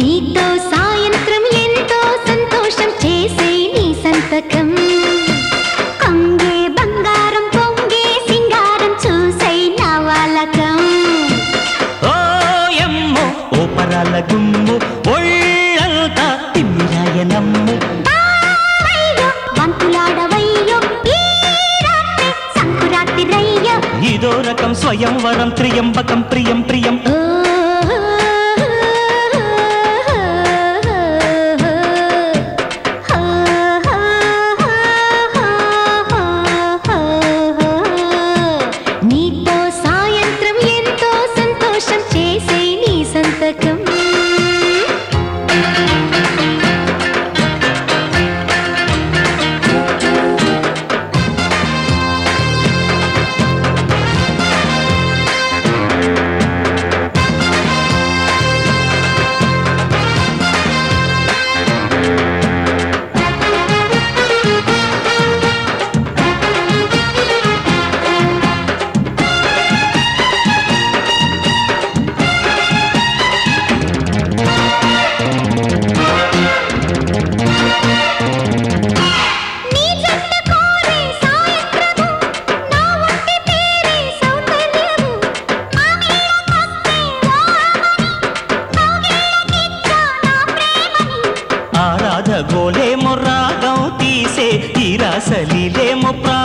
నీతో సాయంత్రం ఎంతో సంతోషం చేసే నీ సంతకం. కొంగే బంగారం పొంగే సింగారం చూసే నా వాలకం. ఓ ఎమ్మో ఓ పరాల గుమ్ము ఒళ్ళంతా తిమ్మిరాయనమ్ము ఇదో రకం స్వయంవరం త్రియంబకం ప్రియం ప్రియం. ఓ గోలేమో రాగం తీసే తీరాసలీలేమో ప్రా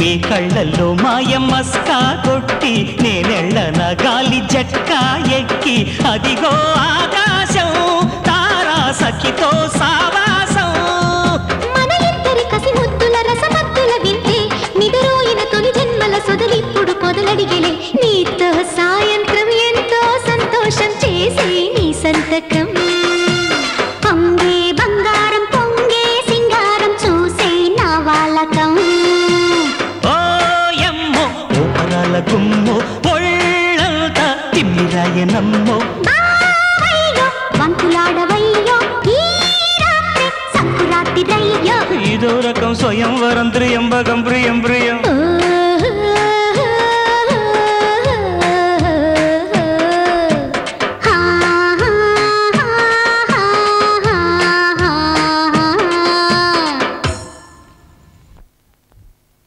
మీ కళ్ళల్లో మాయ మస్కా కొట్టి నేనెళ్ళన గాలి జట్కా ఎక్కి అదిగో ఆకాశం తారా సఖితో సావాసం. మన ఇద్దరి కసి ముద్దుల రసమత్తుల వింటే నిదరోయిన తొలి జన్మల సొదలిప్పుడు పొదలడిగలే నీతో సాయంత్రం ఎంతో సంతోషం చేసి నీ సంతకం. పొంగే బంగారం పొంగే సింగారం చూసే నా వాళ్ళకం రయ్యో ఇదో రకం స్వయంవరం త్రియంబకం ప్రియం ప్రియం. ఓ